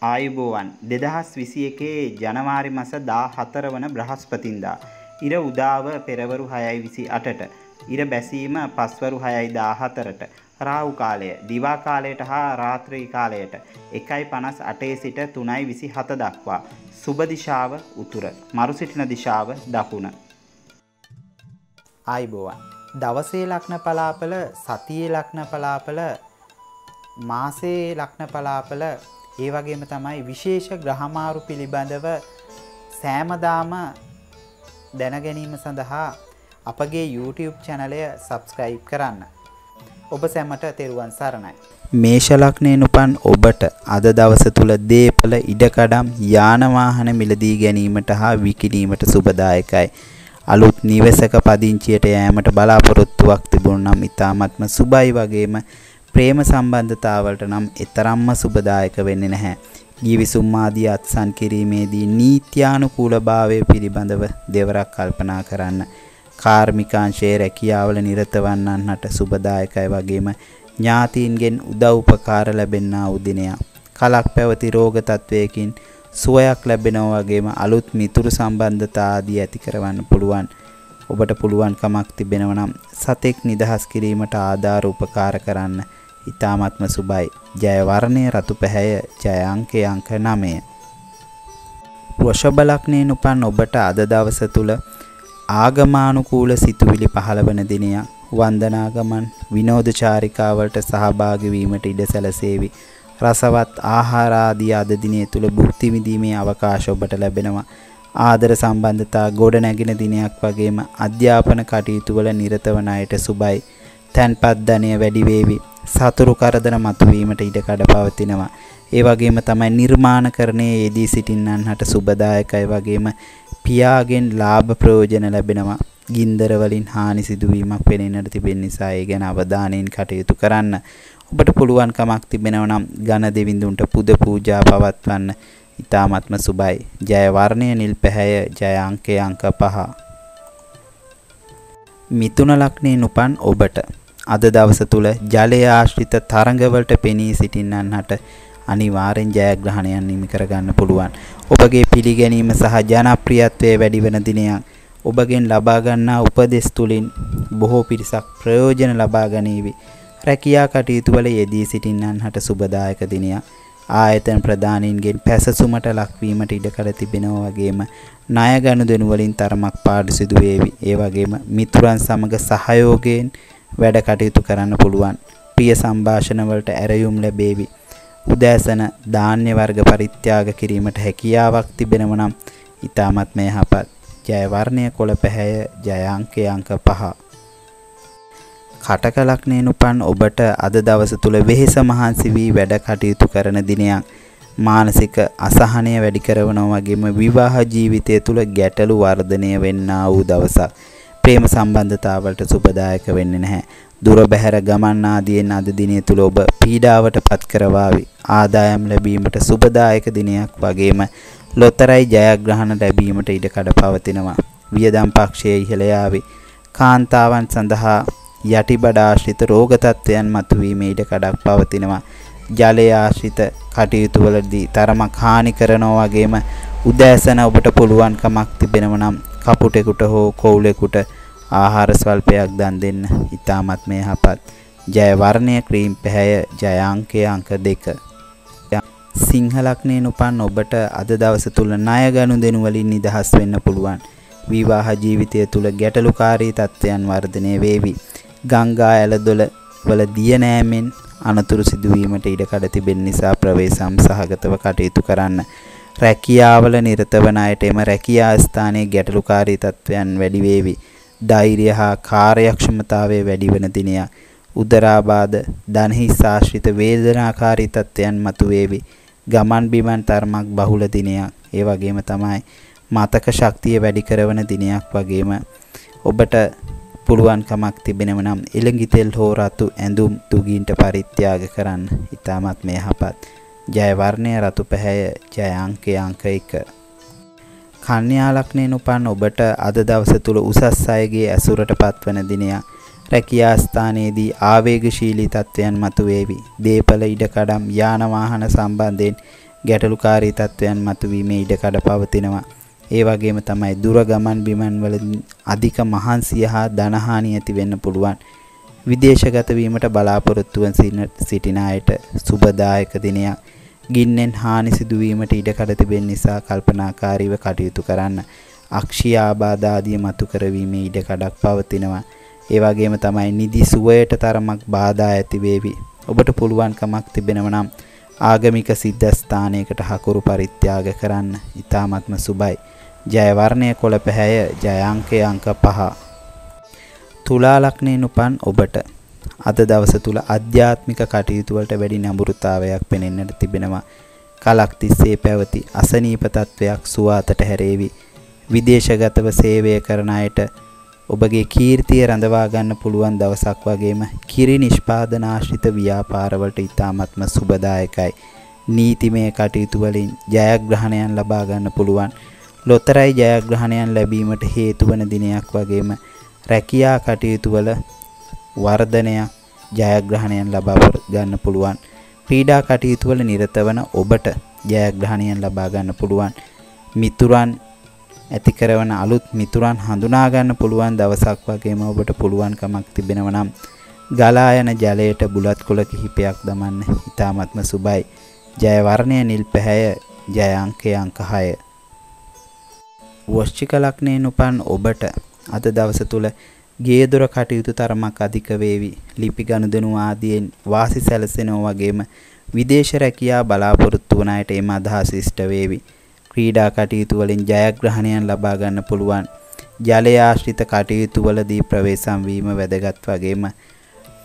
ආයුබෝවන්. 2021 ජනවාරි මාස 14 වන බ්‍රහස්පතින්දා. ඉර උදාව පෙරවරු 6:28ට ඉර බැසීම පස්වරු 6:14ට රාහු කාලය. දිවා කාලයට හා රාත්‍රී කාලයට. 1:58 සිට 3:27 දක්වා. සුබ දිශාව උතුර. මරු සිටින දිශාව දකුණ. ආයුබෝවන්. දවසේ ලග්න පලාපල සතියේ ලග්න පලාපල මාසේ ලග්න පලාපල ඒ වගේම තමයි විශේෂ ග්‍රහමාරු පිළිබඳව සෑමදාම දැනගැනීම සඳහා අපගේ YouTube චැනලය සබස්ක්‍රයිබ් කරන්න. ඔබ සැමට තෙරුවන් සරණයි. මේෂලක්නයෙන් උපන් ඔබට අද දවස තුළ දේපල ඉඩකඩම් යානවාහන මිලදී ගැනීමට හා විකිනීමට සුබදායකයි. අලුත් නිවසක පදිංචියට යෑමට බලාපොරොත්තුවක් තිබුණ නම් ඉතාමත්ම සුබයි වගේම ප්‍රේම සම්බන්ධතාවලට නම් එතරම්ම සුබදායක වෙන්නේ නැහැ. ගිවිසුම් ආදී අත්සන් කිරීමේදී නීත්‍යානුකූලභාවය පිළිබඳව දෙවරක් කල්පනා කරන්න. කාර්මිකාංශයේ රැකියාවල නිරත වන්නන්ට සුබදායකයි වගේම ඥාතීන්ගෙන් උදව් උපකාර ලැබෙන්නා වූ දිනයක්. කලක් පැවති රෝග තත්වයකින් සුවයක් ලැබෙනවා වගේම අලුත් මිතුරු සම්බන්ධතා ආදී ඇති කරවන්න පුළුවන්. ඔබට පුළුවන් කමක් තිබෙනවා නම් සතෙක් නිදහස් කිරීමට ආධාර උපකාර කරන්න. ඉතාමත්ම සුබයි. ජය වර්ණය රතු පැහැය ජය අංකය අංක 9. වෘෂභ ලග්නයෙන් උපන් ඔබට අද දවස තුල ආගමානුකූල සිතුවිලි පහළවන දිනයක්. වන්දනාගමන් විනෝදචාරිකාවලට සහභාගී වීමට ඉඩ සැලසේවි. රසවත් ආහාර ආදී අද දිනේ තුල භුක්ති විඳීමේ අවකාශ ඔබට ලැබෙනවා. ආදර සම්බන්ධතා ගොඩ නැගෙන දිනයක් වගේම අධ්‍යාපන කටයුතු වල නිරත වන අයට සුබයි. තැන්පත් ධනය වැඩි වේවි. සතුරු කරදර මතුවීමට ඉඩකඩ පවතිනවා. ඒ වගේම තමයි නිර්මාණකරණයේ යෙදී සිටින්නන්ට සුබදායකයි වගේම පියාගෙන් ලාභ ප්‍රයෝජන ලැබෙනවා. ගින්දර වලින් හානි සිදුවීමක් පෙනෙන්නට තිබෙන නිසා ඒ ගැන අවධානයෙන් කටයුතු කරන්න. ඔබට පුළුවන් කමක් තිබෙනවා නම් ඝන දෙවිඳුන්ට පුද පූජා පවත්වන්න. ඊ타ත්ම සුබයි. ජය වර්ණය නිල් පැහැය ජය අංකය අංක 5. මිතුන ලග්නයෙන් උපන් ඔබට අද දවස තුල ජලය ආශ්‍රිත තරඟවලට පෙනී සිටින්නන්ට අනිවාර්යෙන් ජයග්‍රහණයක් නිමි කරගන්න පුළුවන්. ඔබගේ පිළිගැනීම සහ ජනප්‍රියත්වය වැඩි වෙන දිනයක්. ඔබගෙන් ලබා ගන්නා උපදෙස් තුලින් බොහෝ පිරිසක් ප්‍රයෝජන ලබා ගනීවි. රැකියා කටයුතු වල යෙදී සිටින්නන්ට සුබදායක දිනයක්. ආයතන ප්‍රධානීන්ගෙන් පැසසුමට ලක්වීමට ඉඩකඩ තිබෙනවා වගේම ණය ගනුදෙනු වලින් තරමක් පාඩු සිදු වේවි. ඒ වගේම මිතුරන් සමග සහයෝගයෙන් වැඩ කටයුතු කරන්න පුළුවන්. ප්‍රිය සංഭാෂණ වලට ඇරයුම් ලැබේවි. උදෑසන ධාන්‍ය වර්ග පරිත්‍යාග කිරීමට හැකියාවක් තිබෙනව නම් ඊටමත් මෙහපත්. ජය වර්ණය කොළ පැහැය ජය අංකය අංක 5. කටක ලග්නයෙන් උපන් ඔබට අද දවස තුල වෙහෙස මහන්සි වී වැඩ කටයුතු කරන දිනයක්. මානසික අසහනය වැඩි කරනවා වගේම විවාහ ජීවිතය තුල ගැටලු වර්ධනය වෙන්නා වූ දවසක්. ප්‍රේම සම්බන්ධතාවලට සුබදායක වෙන්නේ නැහැ. දුර බැහැර ගමන් ආදියෙන් අද දිනය තුල ඔබ පීඩාවට පත් කරවාවි. ආදායම් ලැබීමට සුබදායක දිනයක් වගේම ලොතරැයි ජයග්‍රහණ ලැබීමට ඉඩ කඩ පවතිනවා. වියදම් පක්ෂයේ ඉහළ යාවි. කාන්තාවන් සඳහා යටිබඩ ආශ්‍රිත රෝග තත්ත්වයන් මතුවීමේ ඉඩ කඩක් පවතිනවා. ජලය ආශ්‍රිත කටයුතු වලදී තරමක් හානි කරනවා වගේම උදෑසන ඔබට පුළුවන් කමක් තිබෙනව නම් කපුටෙකුට හෝ කොවුලෙකුට ආහාර ස්වල්පයක් දන් දෙන්න. ඊටමත් මේ යහපත්. ජය වර්ණය ක්‍රීම් පැහැය ජය අංකය අංක 2. සිංහ ලග්නයෙන් උපන් ඔබට අද දවස තුල ණය ගනුදෙනු වලින් නිදහස් වෙන්න පුළුවන්. විවාහ ජීවිතය තුල ගැටලුකාරී තත්ත්වයන් වර්ධනය වේවි. ගංගා ඇලදොල වල දිය නෑමෙන් අනතුරු සිදුවීමට ඉඩ කඩ තිබෙන නිසා ප්‍රවේශම් සහගතව කටයුතු කරන්න. රැකියාවල නිරත වන අයට එම රැකියා ස්ථානයේ ගැටලුකාරී තත්ත්වයන් වැඩි වේවි. ධෛර්ය හා කාර්යක්ෂමතාවය වැඩි වන දිනයක්. උදරාබාධ, ධනහිස් ආශ්‍රිත වේදනාකාරී තත්ත්වයන් මතුවේවි. ගමන් බිමන් තරමක් බහුල දිනයක්. ඒ වගේම තමයි මතක ශක්තිය වැඩි කරන දිනයක් වගේම ඔබට පුළුවන් කමක් තිබෙනව නම් එළඟි තෙල් හෝ රතු ඇඳුම් තුගීන්ට පරිත්‍යාග කරන්න. ඊටමත් මේ යහපත්. ජය වර්ණය රතු පැහැය ජය අංකය අංක 1. කන්‍යා ලග්නයෙන් උපන් ඔබට අද දවස තුල උසස් අයගේ ඇසුරට පත්වන දිනයක්. රැකියා ස්ථානයේදී ආවේගශීලී තත්ත්වයන් මතුවේවි. දීපල ඉඩකඩම් යාන වාහන සම්බන්ධයෙන් ගැටලුකාරී තත්වයන් මතුවීමේ ඉඩකඩ පවතිනවා. ඒ වගේම තමයි දුර ගමන් බිමන් වල අධික මහන්සිය හා ධනහානිය ඇති වෙන්න පුළුවන්. විදේශගත වීමට බලාපොරොත්තු වන සිටින අයට සුබදායක දිනයක්. ගින්නෙන් හානි සිදුවීමට ඉඩකඩ තිබෙන නිසා කල්පනාකාරීව කටයුතු කරන්න. අක්ෂී ආබාධ ආදිය මතු කරවීමේ ඉඩකඩක් පවතිනවා. ඒ වගේම තමයි නිදි සුවයට තරමක් බාධා ඇති වේවි. ඔබට පුළුවන්කමක් තිබෙනව නම් ආගමික සිද්ධාස්ථානයකට හකුරු පරිත්‍යාග කරන්න. ඊ타මත්ම සුබයි. ජය වර්ණය කොළ පැහැය ජය අංකය අංක 5 තුලා ලග්නයෙන් උපන් ඔබට අද දවස තුල අධ්‍යාත්මික කටයුතු වලට වැඩි නඹුරුතාවයක් පෙනෙන්නට තිබෙනවා. කලක් තිස්සේ පැවති අසනීප තත්වයක් සුවාතට හැරේවි. විදේශගතව සේවය කරන අයට ඔබගේ කීර්තිය රඳවා ගන්න පුළුවන් දවසක් වගේම කිරි නිෂ්පාදන ආශ්‍රිත ව්‍යාපාරවලට ඉතාමත්ම සුබදායකයි. නීතිමය කටයුතු වලින් ජයග්‍රහණයන් ලබා ගන්න පුළුවන්. ලොතරැයි ජයග්‍රහණයන් ලැබීමට හේතු වන දිනයක් වගේම රැකියා කටයුතු වල වර්ධනයක් ජයග්‍රහණයන් ලබා ගන්න පුළුවන්. ක්‍රීඩා කටයුතු වල නිරත වන ඔබට ජයග්‍රහණයන් ලබා ගන්න පුළුවන්. මිතුරන් ඇති කරන අලුත් මිතුරන් හඳුනා ගන්න පුළුවන් දවසක් වගේම ඔබට පුළුවන්කමක් තිබෙනවා නම් ගලා යන ජලයට බුලත් කුල කිහිපයක් දමන්න ඉතාමත්ම සුබයි. ජය වර්ණය නිල් පැහැය ජය අංකය අංක 6 වෘශ්චික ලග්නයෙන් උපන් ඔබට අද දවස තුල ගේ දොර කටයුතු තරමක් අධික වේවි. ලිපි ගනුදෙනු ආදියෙන් වාසි සැලසෙනවා වගේම විදේශ රැකියා බලාපොරොත්තු වන අයට එම අදහස ඉෂ්ට වේවි. ක්‍රීඩා කටයුතු වලින් ජයග්‍රහණයන් ලබා ගන්න පුළුවන්. ජලය ආශ්‍රිත කටයුතු වලදී ප්‍රවේශම් වීම වැදගත් වගේම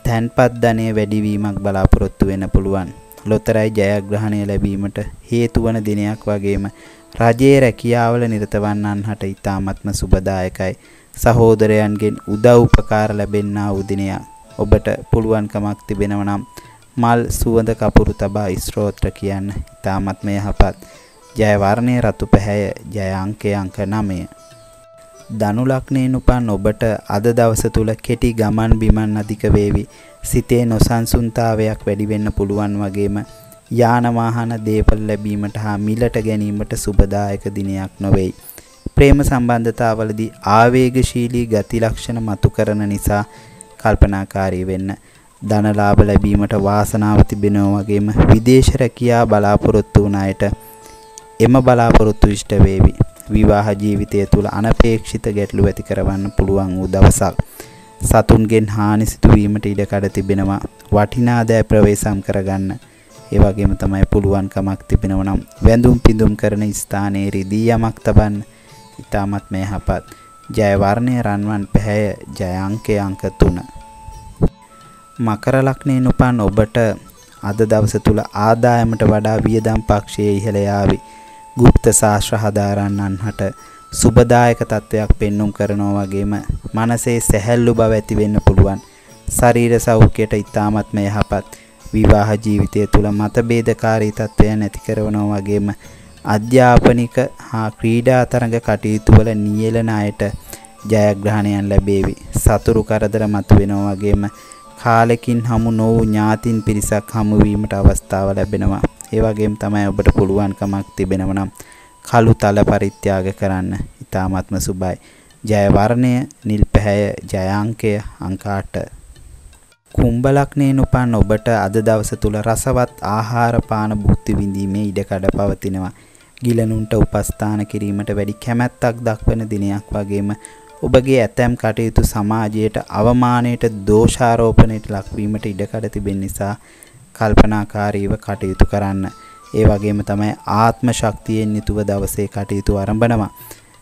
තැන්පත් ධනය වැඩිවීමක් බලාපොරොත්තු වෙන්න පුළුවන්. ලොතරැයි ජයග්‍රහණය ලැබීමට හේතු වන දිනයක් වගේම රජයේ රැකියාවල නිරත වන්නන්හට ඉතාමත්ම සුබදායකයි. සහෝදරයන්ගෙන් උදව් උපකාර ලැබෙන්නා වූ දිනයක්. ඔබට පුළුවන්කමක් තිබෙනව නම් මල් සුවඳ කපුරු තබා ස්තෝත්‍ර කියන්න ඉතාමත්ම යහපත්. ජය වර්ණයේ රතු පැහැය ජය අංකය අංක 9. ධනු ලග්නයෙන් උපන් ඔබට අද දවස තුල කෙටි ගමන් බිමන් අධික වේවි. සිතේ නොසන්සුන්තාවයක් වැඩි වෙන්න පුළුවන් වගේම යාන වාහන දේපල ලැබීමට හා මිලට ගැනීමට සුබදායක දිනයක් නොවේයි. ප්‍රේම සම්බන්ධතාවලදී ආවේගශීලී ගති ලක්ෂණ මතු කරන නිසා කල්පනාකාරී වෙන්න. ධනලාභ ලැබීමට වාසනාව තිබෙනවා වගේම විදේශ රැකියා බලාපොරොත්තු වුණ අයට එම බලාපොරොත්තු ඉෂ්ට වේවි. විවාහ ජීවිතය තුළ අනපේක්ෂිත ගැටලු ඇති කරවන්න පුළුවන් වූ දවසක්. සතුන්ගෙන් හානි සිදුවීමට ඉඩකඩ තිබෙනවා. වටිනා දෑ ප්‍රවේශම් කරගන්න. ඒ වගේම තමයි පුළුවන්කමක් තිබෙනවා නම් වැඳුම් පිඳුම් කරන ස්ථානයේ රිදී යමක් තබන්න. ඉතාමත් මේ හපත් ජයවර්ණය රන්වන් පැහැය ජයංකය අංක තුන. මකර ලක්නයෙන් උපන් ඔබට අද දවස තුළ ආදායමට වඩා වියදම් පක්ෂයේ ඉහළ යාවි. গুপ্ত ශාස්ත්‍ර හදාරන්නන්හට සුබදායක තත්වයක් පෙන්눔 කරනවා වගේම මනසේ සැහැල්ලු බව ඇති වෙන්න පුළුවන්. ශරීර සෞඛ්‍යයට ඉතාමත්ම යහපත්. විවාහ ජීවිතය තුළ මතභේදකාරී තත්ත්වය නැති කරනවා වගේම අධ්‍යාපනික හා ක්‍රීඩා තරඟ කටයුතු වල නියැලෙන අයට ජයග්‍රහණයන් ලැබේවි. සතුරු කරදර මතුවෙනවා වගේම කාලෙකින් හමු නොවූ ඥාතින් පිරිසක් හමු වීමට අවස්ථාව ලැබෙනවා. ඒ වගේම තමයි ඔබට පුළුවන්කමක් තිබෙනව නම් කළු තල පරිත්‍යාග කරන්න. ඊ타ත්ම සුබයි. ජය වර්ණය නිල් පැහැය ජය අංකය අංක 8 කුම්භ ලග්නයෙන් උපන් ඔබට අද දවස තුල රසවත් ආහාර පාන භුක්ති විඳීමේ ඉඩකඩ පවතිනවා. ගිලනුන්ට උපස්ථාන කිරීමට වැඩි කැමැත්තක් දක්වන දිනයක් වගේම ඔබගේ ඇතැම් කටයුතු සමාජයට අවමානයට දෝෂාරෝපණයට ලක්වීමට ඉඩකඩ තිබෙන නිසා කල්පනාකාරීව කටයුතු කරන්න. ඒ වගේම තමයි ආත්ම ශක්තියෙන් යුතුව දවසේ කටයුතු ආරම්භනවා.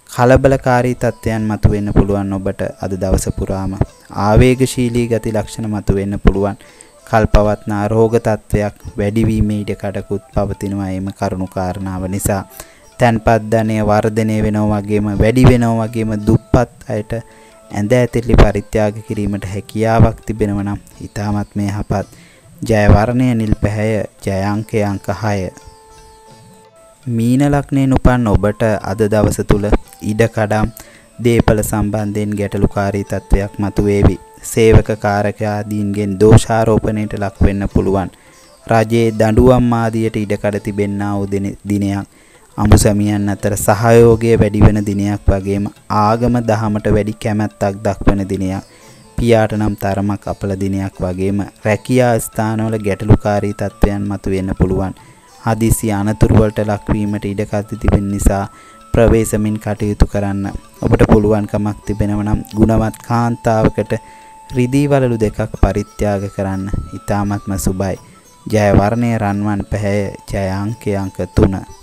කලබලකාරී තත්ත්වයන් මතුවෙන්න පුළුවන් ඔබට අද දවස පුරාම. ආවේගශීලී ගති ලක්ෂණ මතුවෙන්න පුළුවන්. කල්පවත්නා රෝග තත්ත්වයක් වැඩිවීමේ ඉඩකඩකුත් පවතිනවා එම කරුණු කාරණාව නිසා. තැන්පත් ධනය වර්ධනය වෙනවා වගේම වැඩි වෙනවා වගේම දුප්පත් අයට ඇඳ ඇතිලි පරිත්‍යාග කිරීමට හැකියාවක් තිබෙනවා නම් ඊටමත් මේ යහපත් ජය වර්ණය නිල් පැහැය ජය අංකය අංක 6 මීන ලග්නයෙන් උපන් ඔබට අද දවස තුල ඉඩකඩම් දේපල සම්බන්ධයෙන් ගැටලුකාරී තත්වයක් මතුවේවි. සේවක කාරක ආදීන්ගෙන් දෝෂාරෝපණයට ලක් වෙන්න පුළුවන්. රජයේ දඬුවම් ආදියට ඉඩකඩ තිබෙන්නා වූ දිනයක් අමුසැමියන් අතර සහයෝගය වැඩි වෙන දිනයක් වගේම ආගම දහමට වැඩි කැමැත්තක් දක්වන දිනයක් පියාට නම් තරමක් අපල දිනයක් වගේම රැකියා ස්ථානවල ගැටලුකාරී තත්ත්වයන් මතුවෙන්න පුළුවන් හදිසි අනතුරු වලට ලක්වීමට ඉඩකඩ තිබෙන නිසා ප්‍රවේශමින් කටයුතු කරන්න ඔබට පුළුවන්කමක් තිබෙනවා නම් ගුණවත් කාන්තාවකට රිදී වලලු දෙකක් පරිත්‍යාග කරන්න. ඊ타මත්ම සුබයි. ජය වර්ණයේ රන්වන් පැහැය ජය අංකය අංක 3